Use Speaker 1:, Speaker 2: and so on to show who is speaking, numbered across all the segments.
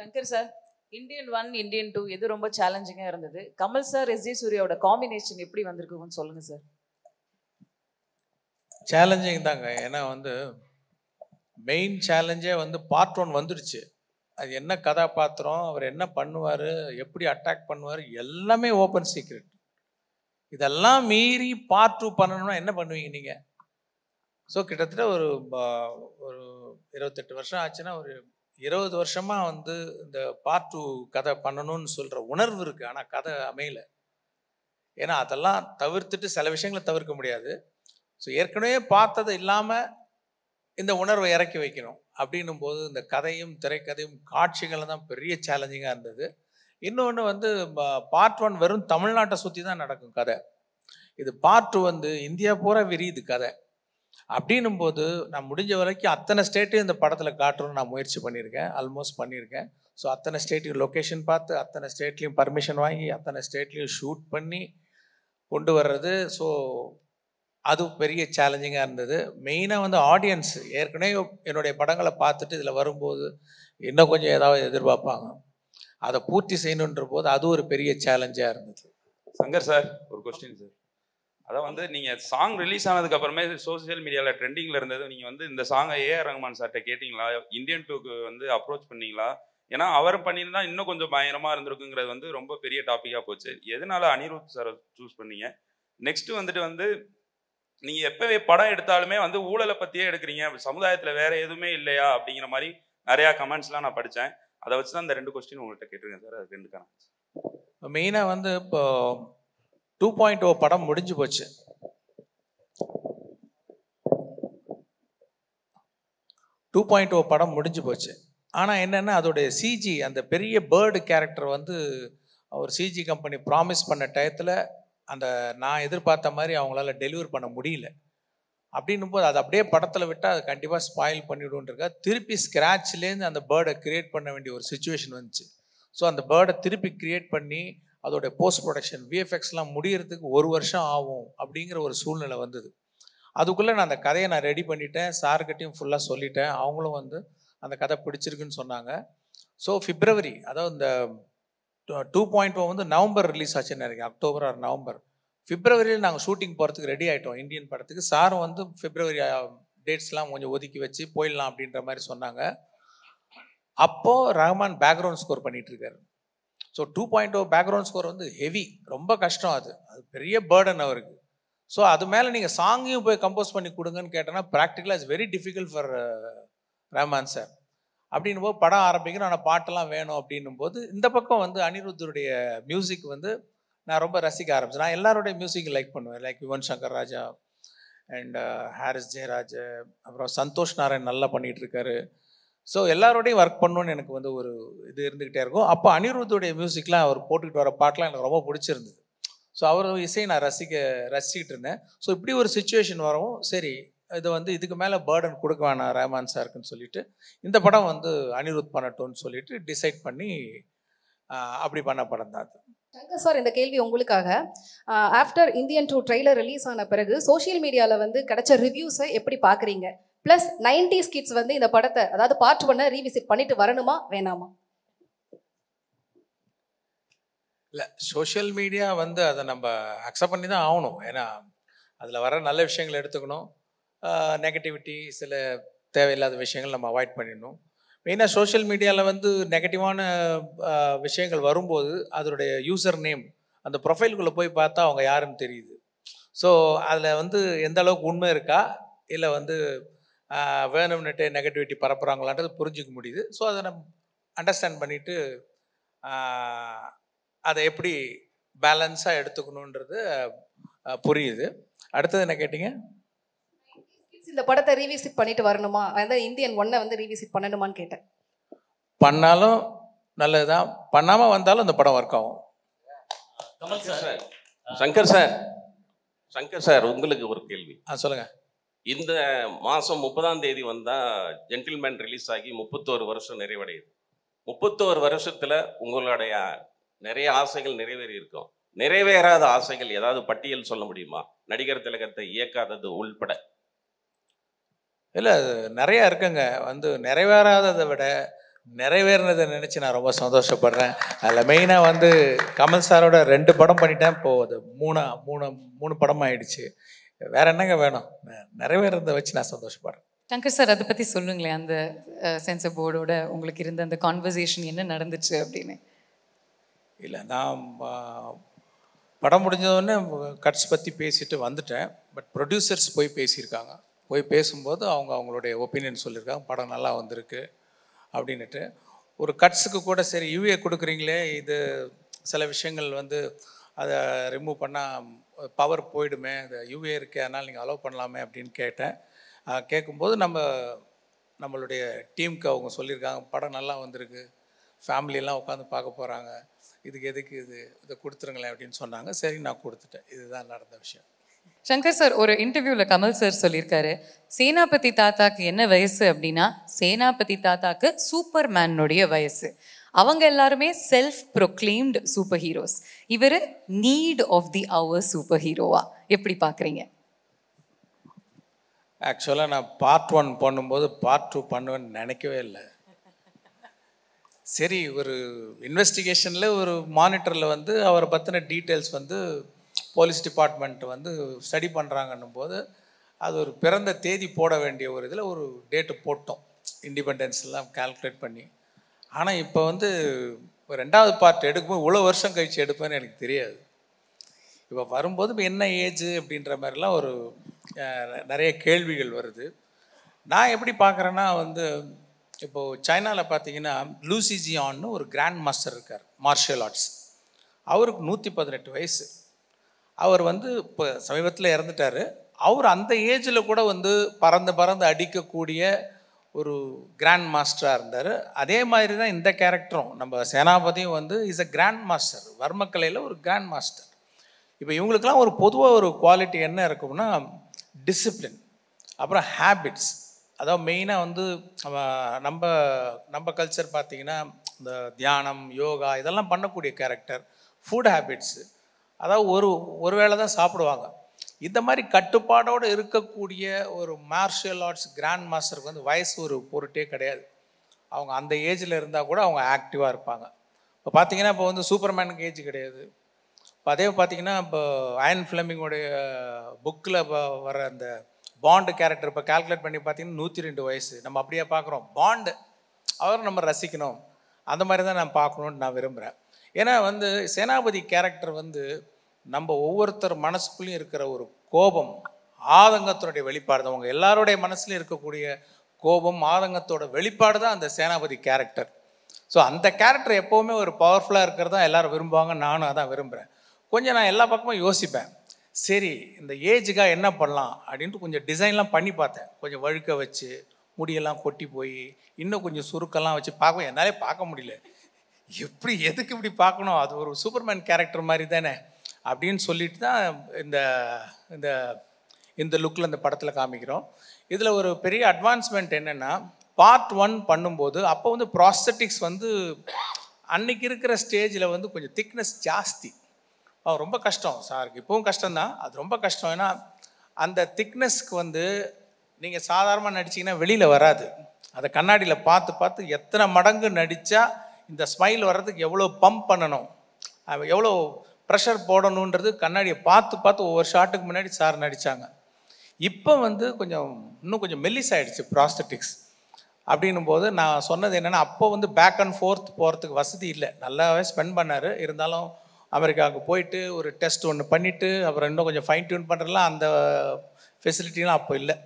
Speaker 1: Shankar sir Indian one Indian two எது ரொம்ப சேலஞ்சிங்காக இருந்தது? கமல் சார் எஸ் ஜே சூர்யாவோட காம்பினேஷன் எப்படி வந்திருக்குன்னு சொல்லுங்கள் சார்
Speaker 2: சேலஞ்சிங் தாங்க. ஏன்னா வந்து மெயின் சேலஞ்சே வந்து பார்ட் ஒன் வந்துடுச்சு அது என்ன கதாபாத்திரம் அவர் என்ன பண்ணுவார் எப்படி அட்டாக் பண்ணுவார் எல்லாமே ஓப்பன் சீக்ரெட் இதெல்லாம் மீறி பார்ட் டூ பண்ணணும்னா என்ன பண்ணுவீங்க நீங்கள் ஸோ கிட்டத்தட்ட ஒரு ப- ஒரு இருபத்தெட்டு வருஷம் ஆச்சுன்னா ஒரு இருபது வருஷமாக வந்து இந்த பார்ட் டூ கதை பண்ணணும்னு சொல்கிற உணர்வு இருக்குது ஆனால் கதை அமையலை. ஏன்னா அதெல்லாம் தவிர்த்துட்டு சில விஷயங்களை தவிர்க்க முடியாது. ஸோ ஏற்கனவே பார்த்தது இல்லாமல் இந்த உணர்வை இறக்கி வைக்கணும். அப்படின்னும் போது இந்த கதையும் திரைக்கதையும் காட்சிகளை தான் பெரிய சேலஞ்சிங்காக இருந்தது. இன்னொன்று வந்து பார்ட் ஒன் வெறும் தமிழ்நாட்டை சுற்றி தான் நடக்கும் கதை. இது பார்ட் டூ வந்து இந்தியா பூரா விரியுது கதை. அப்படின்னும் போது நான் முடிஞ்ச வரைக்கும் அத்தனை ஸ்டேட்டையும் இந்த படத்தில் காட்டணும்னு நான் முயற்சி பண்ணியிருக்கேன். ஆல்மோஸ்ட் பண்ணியிருக்கேன். ஸோ அத்தனை ஸ்டேட்டையும் லொக்கேஷன் பார்த்து அத்தனை ஸ்டேட்லேயும் பர்மிஷன் வாங்கி அத்தனை ஸ்டேட்லேயும் ஷூட் பண்ணி கொண்டு வர்றது. ஸோ அது பெரிய சேலஞ்சிங்காக இருந்தது. மெயினாக வந்து ஆடியன்ஸ் ஏற்கனவே என்னுடைய படங்களை பார்த்துட்டு இதில் வரும்போது இன்னும் கொஞ்சம் ஏதாவது எதிர்பார்ப்பாங்க. அதை பூர்த்தி செய்யணுன்ற போது அது ஒரு பெரிய சேலஞ்சாக இருந்தது.
Speaker 3: சங்கர் சார் ஒரு கொஸ்டின் சார் அதான் வந்து நீங்கள் சாங் ரிலீஸ் ஆனதுக்கு அப்புறமே சோஷியல் மீடியாவில் ட்ரெண்டிங்கில் இருந்தது. நீங்கள் வந்து இந்த சாங்கை ஏஆர் ரஹ்மான் சார்கிட்ட கேட்டிங்களா? இந்தியன் டூக்கு வந்து அப்ரோச் பண்ணீங்களா? ஏன்னா அவர் பண்ணியிருந்தா இன்னும் கொஞ்சம் பயங்கரமாக இருந்திருக்குங்கிறது வந்து ரொம்ப பெரிய டாப்பிக்காக போச்சு. எதனால அனிருத் சாரை சூஸ் பண்ணீங்க? நெக்ஸ்ட்டு வந்துட்டு வந்து நீங்கள் எப்போவே படம் எடுத்தாலுமே வந்து ஊழலை பற்றியே எடுக்கிறீங்க. சமுதாயத்தில் வேற எதுவுமே இல்லையா? அப்படிங்கிற மாதிரி நிறையா கமெண்ட்ஸ்லாம் நான் படித்தேன் அதை வச்சு தான் இந்த ரெண்டு கொஸ்டின் உங்கள்கிட்ட கேட்டிருக்கேன் சார் அது ரெண்டுக்கான
Speaker 2: மெயினாக வந்து இப்போ டூ பாயிண்ட் ஓ படம் முடிஞ்சு போச்சு. டூ பாயிண்ட் ஓ படம் முடிஞ்சு போச்சு. ஆனால் என்னென்னா அதோடைய சிஜி அந்த பெரிய பேர்டு கேரக்டர் வந்து ஒரு சிஜி கம்பெனி ப்ராமிஸ் பண்ண டயத்தில் அந்த நான் எதிர்பார்த்த மாதிரி அவங்களால டெலிவர் பண்ண முடியல. அப்படின்னும் போது அதை அப்படியே படத்தில் விட்டால் அது கண்டிப்பாக ஸ்பாயில் பண்ணிவிடுன்றக்கா திருப்பி ஸ்க்ராட்ச்லேருந்து அந்த பேர்டை க்ரியேட் பண்ண வேண்டிய ஒரு சுச்சுவேஷன் வந்துச்சு. ஸோ அந்த பேர்டை திருப்பி க்ரியேட் பண்ணி அதோட போஸ்ட் ப்ரொடக்ஷன் விஎஃப்எக்ஸ்லாம் முடியறதுக்கு ஒரு வருஷம் ஆகும் அப்படிங்கிற ஒரு சூழ்நிலை வந்தது. அதுக்குள்ளே நான் அந்த கதையை நான் ரெடி பண்ணிட்டேன். சார்கிட்டையும் ஃபுல்லாக சொல்லிட்டேன். அவங்களும் வந்து அந்த கதை பிடிச்சிருக்குன்னு சொன்னாங்க. ஸோ பிப்ரவரி அதாவது இந்த டூ பாயிண்ட் வந்து நவம்பர் ரிலீஸ் ஆச்சுன்னு நினைக்கிறேன் அக்டோபர் ஆர் நவம்பர். பிப்ரவரியில் நாங்கள் ஷூட்டிங் போகிறதுக்கு ரெடி ஆகிட்டோம் இந்தியன் படத்துக்கு. சாரும் வந்து பிப்ரவரி டேட்ஸ்லாம் கொஞ்சம் ஒதுக்கி வச்சு போயிடலாம் அப்படின்ற மாதிரி சொன்னாங்க. அப்போது Rahman background score பண்ணிகிட்ருக்காரு so two point o background score வந்து ஹெவி ரொம்ப கஷ்டம் அது. அது பெரிய பேர்டன் அவருக்கு. ஸோ அது மேலே நீங்கள் சாங்கையும் போய் கம்போஸ் பண்ணி கொடுங்கன்னு கேட்டோன்னா ப்ராக்டிக்கலாக it's very difficult for Rahman sir அப்படின்னும் போது படம் ஆரம்பிக்கணும் ஆனால் பாட்டெல்லாம் வேணும் அப்படின்னும் போது இந்த பக்கம் வந்து அனிருத்தருடைய மியூசிக் வந்து நான் ரொம்ப ரசிக்க ஆரம்பிச்சேன். நான் எல்லாருடைய மியூசிக் லைக் பண்ணுவேன். லைக் யுவன் சங்கர் ராஜா அண்ட் ஹாரிஸ் ஜெயராஜ் அப்புறம் சந்தோஷ் நாராயண் நல்லா பண்ணிகிட்டு இருக்காரு. ஸோ எல்லாரோடையும் ஒர்க் பண்ணணும்னு எனக்கு வந்து ஒரு இது இருந்துக்கிட்டே இருக்கும். அப்போ அனிருத்துடைய மியூசிக்லாம் அவர் போட்டுக்கிட்டு வர பாட்டெலாம் எனக்கு ரொம்ப பிடிச்சிருந்தது. ஸோ அவர் இசையை நான் ரசிக்க ரசிக்கிட்டு இருந்தேன். ஸோ இப்படி ஒரு சுச்சுவேஷன் வரவும் சரி இது வந்து இதுக்கு மேலே பேர்டன் கொடுக்க வேணாம் ரஹ்மான் சாருக்குன்னு சொல்லிட்டு இந்த படம் வந்து அனிருத் பண்ணட்டும்னு சொல்லிட்டு டிசைட் பண்ணி அப்படி பண்ண படம் தான் அது.
Speaker 4: சங்கர் சார் இந்த கேள்வி உங்களுக்காக. After Indian two trailer release ஆன பிறகு சோஷியல் மீடியாவில் வந்து கிடைச்ச ரிவ்யூஸை எப்படி பார்க்குறீங்க ப்ளஸ் நைன்டிஸ் கிட்ஸ் வந்து இந்த படத்தை அதாவது பார்ட் ஒன்னை ரீவிசிட் பண்ணிட்டு வரணுமா வேணாமா?
Speaker 2: இல்லை சோஷியல் மீடியா வந்து அதை நம்ம அக்செப்ட் பண்ணி தான் ஆகணும். ஏன்னா அதில் வர நல்ல விஷயங்கள் எடுத்துக்கணும். நெகட்டிவிட்டி சில தேவையில்லாத விஷயங்கள் நம்ம அவாய்ட் பண்ணிடணும். மெயினாக சோஷியல் மீடியாவில் வந்து நெகட்டிவான விஷயங்கள் வரும்போது அதனுடைய யூசர் நேம் அந்த ப்ரொஃபைலுக்குள்ளே போய் பார்த்தா அவங்க யாருன்னு தெரியுது. ஸோ அதில் வந்து எந்த அளவுக்கு உண்மை இருக்கா இல்லை வந்து வேணும்னுட்டு நெகட்டிவிட்டி பரப்புகிறாங்களான்றது புரிஞ்சுக்க முடியுது. ஸோ அதை நம்ம அண்டர்ஸ்டாண்ட் பண்ணிவிட்டு அதை எப்படி பேலன்ஸாக எடுத்துக்கணுன்றது புரியுது. அடுத்தது என்ன கேட்டிங்க?
Speaker 4: இந்த படத்தை ரீவிசிட் பண்ணிட்டு வரணுமா? அதாவது இந்தியன் ஒன்னை வந்து ரீவிசிட் பண்ணணுமான்னு கேட்டேன்.
Speaker 2: பண்ணாலும் நல்லதுதான். பண்ணாமல் வந்தாலும் இந்த படம் ஒர்க் ஆகும்.
Speaker 5: Kamal sir. Shankar sir. Shankar sir உங்களுக்கு ஒரு கேள்வி.
Speaker 2: ஆ சொல்லுங்கள்
Speaker 5: இந்த மாதம் முப்பதாம் தேதி வந்தால் ஜென்டில்மேன் ரிலீஸ் ஆகி முப்பத்தோரு வருஷம் நிறைவடையுது. முப்பத்தோரு வருஷத்தில் உங்களுடைய நிறைய ஆசைகள் நிறைவேறி இருக்கும். நிறைவேறாத ஆசைகள் ஏதாவது பட்டியல் சொல்ல முடியுமா? நடிகர் திலகத்தை இயக்காதது உள்பட.
Speaker 2: இல்லை நிறையா இருக்குங்க. வந்து நிறைவேறாததை விட நிறைவேறினதை நினச்சி நான் ரொம்ப சந்தோஷப்படுறேன். அதில் மெயினாக வந்து கமல் சாரோட ரெண்டு படம் பண்ணிட்டேன். இப்போது அது மூணு மூணு படம் ஆயிடுச்சு வேற என்னங்க வேணும்? நிறைவேறதை வச்சு நான் சந்தோஷப்படுறேன்.
Speaker 6: சங்கர் சார் அதை பற்றி சொல்லுங்களேன் அந்த சென்சர் போர்டோட உங்களுக்கு இருந்த அந்த கான்வர்சேஷன் என்ன நடந்துச்சு அப்படின்னு?
Speaker 2: இல்லை நான் படம் முடிஞ்சதோடனே கட்ஸ் பற்றி பேசிட்டு வந்துட்டேன். பட் ப்ரொடியூசர்ஸ் போய் பேசியிருக்காங்க. போய் பேசும்போது அவங்க அவங்களுடைய ஒப்பீனியன் சொல்லியிருக்காங்க. படம் நல்லா வந்திருக்கு அப்படின்னுட்டு. ஒரு கட்ஸுக்கு கூட சரி யூஏ கொடுக்குறீங்களே இது சில விஷயங்கள் வந்து அதை ரிமூவ் பண்ணால் பவர் போயிடுமே இந்த யூஏ இருக்கே அதனால் நீங்கள் அலோவ் பண்ணலாமே அப்படின்னு கேட்டேன். கேட்கும்போது நம்ம நம்மளுடைய டீமுக்கு அவங்க சொல்லியிருக்காங்க படம் நல்லா வந்திருக்கு ஃபேமிலியெல்லாம் உட்காந்து பார்க்க போகிறாங்க இதுக்கு எதுக்கு இது இதை கொடுத்துருங்களேன் அப்படின்னு சொன்னாங்க. சரி நான் கொடுத்துட்டேன். இதுதான் நடந்த விஷயம்.
Speaker 6: சங்கர் சார் ஒரு இன்டர்வியூவில் கமல் சார் சொல்லியிருக்காரு சேனாபதி தாத்தாக்கு என்ன வயசு அப்படின்னா சேனாபதி தாத்தாக்கு சூப்பர் மேனுடைய வயசு. அவங்க எல்லாருமே செல்ஃப் ப்ரொக்ளைம்டு சூப்பர் ஹீரோஸ் இவர் need of the hour super ஹீரோவா எப்படி பார்க்குறீங்க
Speaker 2: ஆக்சுவலாக நான் பார்ட் ஒன் பண்ணும்போது பார்ட் டூ பண்ணுவேன்னு நினைக்கவே இல்லை. சரி ஒரு இன்வெஸ்டிகேஷனில் ஒரு மானிட்டரில் வந்து அவரை பற்றின டீட்டெயில்ஸ் வந்து போலீஸ் டிபார்ட்மெண்ட் வந்து ஸ்டடி பண்ணுறாங்கன்னும் போது அது ஒரு பிறந்த தேதி போட வேண்டிய ஒரு இதில் ஒரு டேட்டு போட்டோம். இண்டிபெண்டன்ஸ்லாம் கால்குலேட் பண்ணி. ஆனால் இப்போ வந்து ரெண்டாவது பார்ட் எடுக்கும்போது இவ்வளோ வருஷம் கழிச்சு எடுப்பேன்னு எனக்கு தெரியாது. இப்போ வரும்போது இப்போ என்ன ஏஜ் அப்படின்ற மாதிரிலாம் ஒரு நிறைய கேள்விகள் வருது. நான் எப்படி பார்க்குறேன்னா வந்து இப்போது சைனாவில் பார்த்தீங்கன்னா லூசி ஜியான்னு ஒரு கிராண்ட் மாஸ்டர் இருக்கார் மார்ஷியல் ஆர்ட்ஸ் அவருக்கு நூற்றி பதினெட்டு வயசு. அவர் வந்து இப்போ சமீபத்தில் இறந்துட்டார். அவர் அந்த ஏஜில் கூட வந்து பறந்து பறந்து அடிக்கக்கூடிய ஒரு கிராண்ட் மாஸ்டராக இருந்தார். அதே மாதிரி தான் இந்த கேரக்டரும் நம்ம சேனாபதியும் வந்து இஸ் அ கிராண்ட் மாஸ்டர் வர்மக்கலையில் ஒரு கிராண்ட் மாஸ்டர் இப்போ இவங்களுக்கெல்லாம் ஒரு பொதுவாக ஒரு குவாலிட்டி என்ன இருக்கும்னா டிசிப்ளின் அப்புறம் ஹேபிட்ஸ் அதாவது மெயினாக வந்து நம்ம நம்ம கல்ச்சர் பார்த்தீங்கன்னா இந்த தியானம் யோகா இதெல்லாம் பண்ணக்கூடிய கேரக்டர் ஃபுட் ஹேபிட்ஸு அதாவது ஒரு ஒரு வேளை தான் சாப்பிடுவாங்க. இந்த மாதிரி கட்டுப்பாடோடு இருக்கக்கூடிய ஒரு மார்ஷியல் ஆர்ட்ஸ் கிராண்ட் மாஸ்டருக்கு வந்து வயசு ஒரு பொருட்டே கிடையாது. அவங்க அந்த ஏஜில் இருந்தால் கூட அவங்க ஆக்டிவாக இருப்பாங்க. இப்போ பார்த்தீங்கன்னா இப்போ வந்து சூப்பர்மேனுக்கு ஏஜ் கிடையாது. இப்போ அதே பார்த்தீங்கன்னா இப்போ அயன் ஃபிளமிங்கோடைய புக்கில் இப்போ வர அந்த பாண்டு கேரக்டர் இப்போ கால்குலேட் பண்ணி பார்த்தீங்கன்னா நூற்றி ரெண்டு வயசு. நம்ம அப்படியே பார்க்குறோம் பாண்டு அவரை நம்ம ரசிக்கணும். அந்த மாதிரி தான் நான் பார்க்கணுன்னு நான் விரும்புகிறேன் ஏன்னா வந்து சேனாபதி கேரக்டர் வந்து நம்ம ஒவ்வொருத்தர் மனசுக்குள்ளேயும் இருக்கிற ஒரு கோபம் ஆதங்கத்தினுடைய வெளிப்பாடு தான். அவங்க எல்லாருடைய மனசுலையும் இருக்கக்கூடிய கோபம் ஆதங்கத்தோட வெளிப்பாடு தான் அந்த சேனாபதி கேரக்டர் ஸோ அந்த கேரக்டர் எப்போவுமே ஒரு பவர்ஃபுல்லாக இருக்கிறது தான் எல்லோரும் விரும்புவாங்க. நானும் அதான் விரும்புகிறேன் கொஞ்சம் நான் எல்லா பக்கமும் யோசிப்பேன். சரி இந்த ஏஜுக்காக என்ன பண்ணலாம் அப்படின்ட்டு கொஞ்சம் டிசைன்லாம் பண்ணி பார்த்தேன். கொஞ்சம் வழுக்க வச்சு முடியெல்லாம் கொட்டி போய் இன்னும் கொஞ்சம் சுருக்கெல்லாம் வச்சு பார்க்க என்னாலே பார்க்க முடியல. எப்படி எதுக்கு இப்படி பார்க்கணும்? அது ஒரு சூப்பர்மேன் கேரக்டர் மாதிரி தானே. அப்படின்னு சொல்லிட்டு தான் இந்த இந்த இந்த லுக்கில் இந்த படத்தில் காமிக்கிறோம். இதில் ஒரு பெரிய அட்வான்ஸ்மெண்ட் என்னென்னா பார்ட் ஒன் பண்ணும்போது அப்போ வந்து ப்ராஸ்தட்டிக்ஸ் வந்து அன்னைக்கு இருக்கிற ஸ்டேஜில் வந்து கொஞ்சம் திக்னஸ் ஜாஸ்தி. ரொம்ப கஷ்டம் சாருக்கு. இப்போவும் கஷ்டம்தான். அது ரொம்ப கஷ்டம். ஏன்னா அந்த திக்னஸ்க்கு வந்து நீங்கள் சாதாரணமாக நடிச்சீங்கன்னா வெளியில் வராது. அதை கண்ணாடியில் பார்த்து பார்த்து எத்தனை மடங்கு நடித்தா இந்த ஸ்மைல் வர்றதுக்கு எவ்வளோ பம்ப் பண்ணணும்? எவ்வளோ ப்ரெஷர் போடணுன்றது கண்ணாடியை பார்த்து பார்த்து ஒவ்வொரு ஷாட்டுக்கு முன்னாடி சார் நடித்தாங்க இப்போ வந்து கொஞ்சம் இன்னும் கொஞ்சம் மெல்லிஸ் ஆயிடுச்சு ப்ராஸ்தட்டிக்ஸ் அப்படின்னும் போது நான் சொன்னது என்னென்னா அப்போ வந்து பேக் அண்ட் ஃபோர்த் போகிறதுக்கு வசதி இல்லை. நல்லாவே ஸ்பெண்ட் பண்ணார். இருந்தாலும் அமெரிக்காவுக்கு போயிட்டு ஒரு டெஸ்ட் ஒன்று பண்ணிவிட்டு அப்புறம் இன்னும் கொஞ்சம் ஃபைன் டியூன் பண்ணுறதுலாம் அந்த ஃபெசிலிட்டிலாம் அப்போ இல்லை.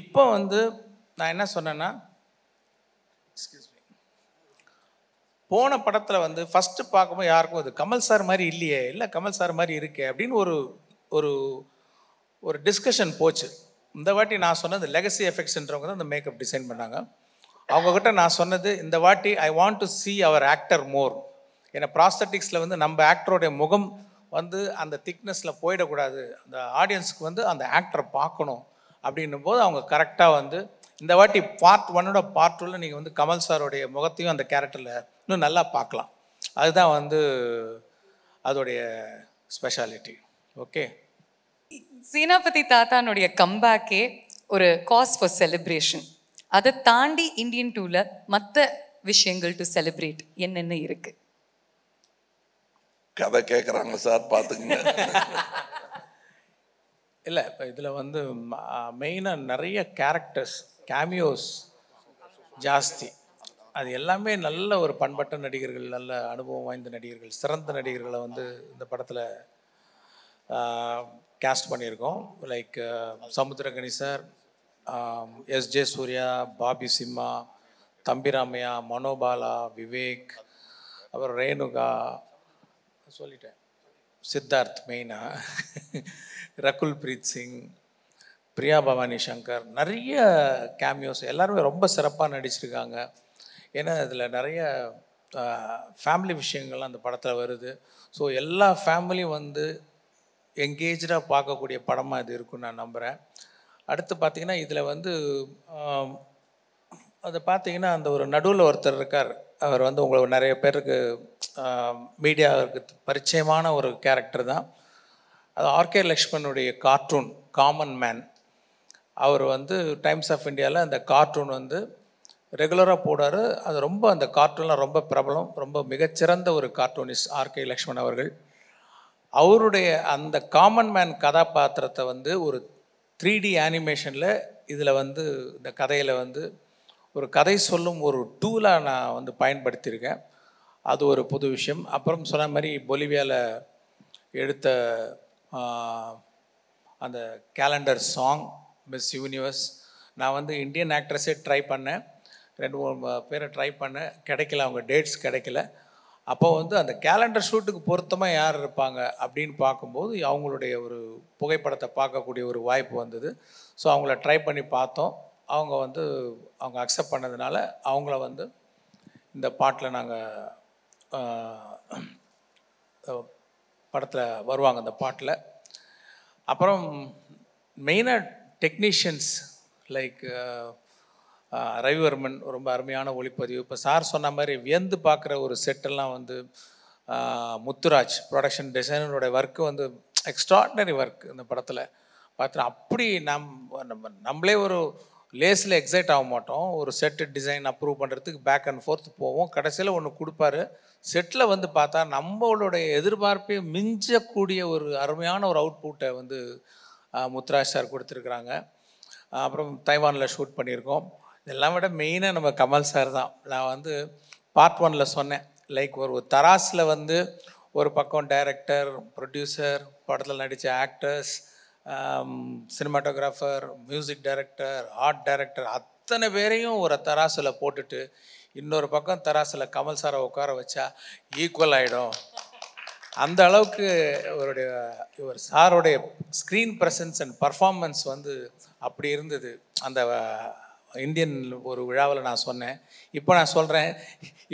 Speaker 2: இப்போ வந்து நான் என்ன சொன்னேன்னா. போன படத்தில் வந்து ஃபஸ்ட்டு பார்க்கும்போது யாருக்கும் அது கமல் சார் மாதிரி இல்லையே இல்லை கமல் சார் மாதிரி இருக்கே அப்படின்னு ஒரு ஒரு ஒரு டிஸ்கஷன் போச்சு. இந்த வாட்டி நான் சொன்னது லெகசி எஃபெக்ட்ஸ்ன்றவங்க தான் இந்த மேக்கப் டிசைன் பண்ணாங்க. அவங்கக்கிட்ட நான் சொன்னது இந்த வாட்டி I want to see our actor more ஏன்னா ப்ராஸ்தட்டிக்ஸில் வந்து நம்ம ஆக்டருடைய முகம் வந்து அந்த திக்னஸில் போயிடக்கூடாது. அந்த ஆடியன்ஸுக்கு வந்து அந்த ஆக்டரை பார்க்கணும் அப்படின்னும் போது அவங்க கரெக்டாக வந்து இந்த வாட்டி பார்ட் ஒன்னோட பார்ட் டூவில் நீங்கள் வந்து கமல் சாரோடைய முகத்தையும் அந்த கேரக்டரில் இன்னும் நல்லா பார்க்கலாம். அதுதான் வந்து அதோடைய ஸ்பெஷாலிட்டி ஓகே
Speaker 6: சேனாபதி தாத்தானுடைய கம்பேக்கே ஒரு காஸ் ஃபார் செலிப்ரேஷன் அதை தாண்டி இந்தியன் டூவில் மற்ற விஷயங்கள் டு செலிப்ரேட் என்னென்ன இருக்கு?
Speaker 7: கதை கேட்குறாங்க சார் பார்த்துக்குங்க.
Speaker 2: இல்லை இப்போ இதில் வந்து மெயினாக நிறைய கேரக்டர்ஸ் கேமியோஸ் ஜாஸ்தி. அது எல்லாமே நல்ல ஒரு பண்பட்ட நடிகர்கள் நல்ல அனுபவம் வாய்ந்த நடிகர்கள் சிறந்த நடிகர்களை வந்து இந்த படத்தில் கேஸ்ட் பண்ணியிருக்கோம். Like Samuthirakani sir S J Surya Bobby Simha Thambiramaiah Manobala Vivek அப்புறம் ரேணுகா சொல்லிட்டேன். சித்தார்த் மெயினா ரகுல் பிரீத் சிங் பிரியா பவானி சங்கர் நிறைய கேமியோஸ் எல்லாருமே ரொம்ப சிறப்பாக நடிச்சிருக்காங்க. ஏன்னா அதில் நிறைய ஃபேமிலி விஷயங்கள்லாம் அந்த படத்தில் வருது. ஸோ எல்லா ஃபேமிலியும் வந்து எங்கேஜாக பார்க்கக்கூடிய படமாக இது இருக்குன்னு நான் நம்புகிறேன் அடுத்து பார்த்திங்கன்னா இதில் வந்து அதை பார்த்தீங்கன்னா அந்த ஒரு நடுவில் ஒருத்தர் இருக்கார். அவர் வந்து உங்களுக்கு நிறைய பேருக்கு மீடியாவுக்கு பரிச்சயமான ஒரு கேரக்டர் தான். அது ஆர்கே லக்ஷ்மணுடைய கார்ட்டூன் காமன் மேன் அவர் வந்து டைம்ஸ் ஆஃப் இந்தியாவில் அந்த கார்ட்டூன் வந்து ரெகுலராக போடுவார் அது ரொம்ப அந்த கார்ட்டூன்லாம் ரொம்ப பிரபலம் ரொம்ப மிகச்சிறந்த ஒரு கார்ட்டூனிஸ்ட் ஆர்கே லக்ஷ்மண் அவர்கள். அவருடைய அந்த காமன் மேன் கதாபாத்திரத்தை வந்து ஒரு த்ரீ டி ஆனிமேஷனில் இதில் வந்து இந்த கதையில் வந்து ஒரு கதை சொல்லும் ஒரு டூலாக நான் வந்து பயன்படுத்தியிருக்கேன். அது ஒரு புது விஷயம். அப்புறம் சொன்ன மாதிரி பொலிவியாவில் எடுத்த அந்த கேலண்டர் சாங் மிஸ் யூனிவர்ஸ் நான் வந்து இந்தியன் ஆக்ட்ரஸே ட்ரை பண்ணேன். ரெண்டு மூணு பேரை ட்ரை பண்ணேன். கிடைக்கல அவங்க டேட்ஸ் கிடைக்கல. அப்போ வந்து அந்த கேலண்டர் ஷூட்டுக்கு பொருத்தமாக யார் இருப்பாங்க அப்படின்னு பார்க்கும்போது அவங்களுடைய ஒரு புகைப்படத்தை பார்க்கக்கூடிய ஒரு வாய்ப்பு வந்தது. ஸோ அவங்கள ட்ரை பண்ணி பார்த்தோம். அவங்க வந்து அவங்க அக்செப்ட் பண்ணதுனால அவங்கள வந்து இந்த பாட்டில் நாங்கள் படத்தில் வருவாங்க அந்த பாட்டில். அப்புறம் மெயினாக technicians like uh, uh, Ravivarman ரொம்ப அருமையான ஒளிப்பதிவு. இப்போ சார் சொன்ன மாதிரி வியந்து பார்க்குற ஒரு செட்டெல்லாம் வந்து முத்துராஜ் ப்ரொடக்ஷன் டிசைனரோட ஒர்க்கு வந்து எக்ஸ்ட்ராடினரி ஒர்க் இந்த படத்தில். பார்த்தா அப்படி நம் நம்ம நம்மளே ஒரு லேஸில் எக்ஸைட் ஆக மாட்டோம். ஒரு செட்டு டிசைன் அப்ரூவ் பண்ணுறதுக்கு பேக் அண்ட் ஃபோர்த் போவோம். கடைசியில் ஒன்று கொடுப்பாரு. செட்டில் வந்து பார்த்தா நம்மளுடைய எதிர்பார்ப்பையும் மிஞ்சக்கூடிய ஒரு அருமையான ஒரு அவுட்புட்டை வந்து முத்ராஜ் முத்துராஜ் சார் கொடுத்துருக்குறாங்க அப்புறம் தைவானில் ஷூட் பண்ணியிருக்கோம். இதெல்லாம் விட மெயினாக நம்ம கமல் சார் தான். நான் வந்து பார்ட் ஒனில் சொன்னேன். லைக் ஒரு தராஸில் வந்து ஒரு பக்கம் டைரக்டர் ப்ரொடியூசர் படத்தில் நடித்த actors cinematographer music director art director அத்தனை பேரையும் ஒரு தராசில் போட்டுட்டு இன்னொரு பக்கம் தராசில் கமல் சாரை உட்கார வச்சா ஈக்குவல் ஆகிடும் அந்த அளவுக்கு இவருடைய இவர் சாருடைய ஸ்க்ரீன் ப்ரெசன்ஸ் அண்ட் பர்ஃபார்மன்ஸ் வந்து அப்படி இருந்தது. அந்த இந்தியன் ஒரு விழாவில் நான் சொன்னேன். இப்போ நான் சொல்கிறேன்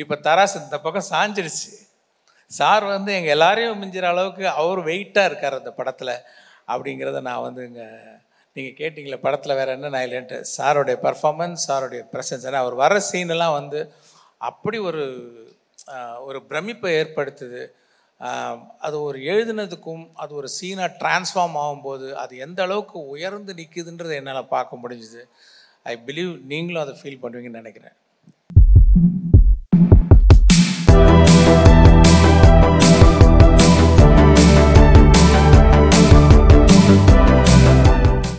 Speaker 2: இப்போ தராசு இந்த பக்கம் சாஞ்சிடுச்சு. சார் வந்து எங்கள் எல்லாரையும் மிஞ்சிற அளவுக்கு அவர் வெயிட்டாக இருக்கார் அந்த படத்தில். அப்படிங்கிறத நான் வந்து இங்கே நீங்கள் கேட்டிங்களே படத்தில் வேறு என்ன நான் இல்லைன்ட்டு. சாரோடைய பர்ஃபார்மன்ஸ் சாருடைய ப்ரெசன்ஸ் ஏன்னா அவர் வர சீனெல்லாம் வந்து அப்படி ஒரு ஒரு பிரமிப்பை ஏற்படுத்துது. அது ஒரு எழுதினதுக்கும் அது ஒரு சீனாக ட்ரான்ஸ்ஃபார்ம் ஆகும்போது அது எந்த அளவுக்கு உயர்ந்து நிற்குதுன்றதை என்னால் பார்க்க முடிஞ்சுது. ஐ பிலீவ் நீங்களும் அதை ஃபீல் பண்ணுவீங்கன்னு நினைக்கிறேன்.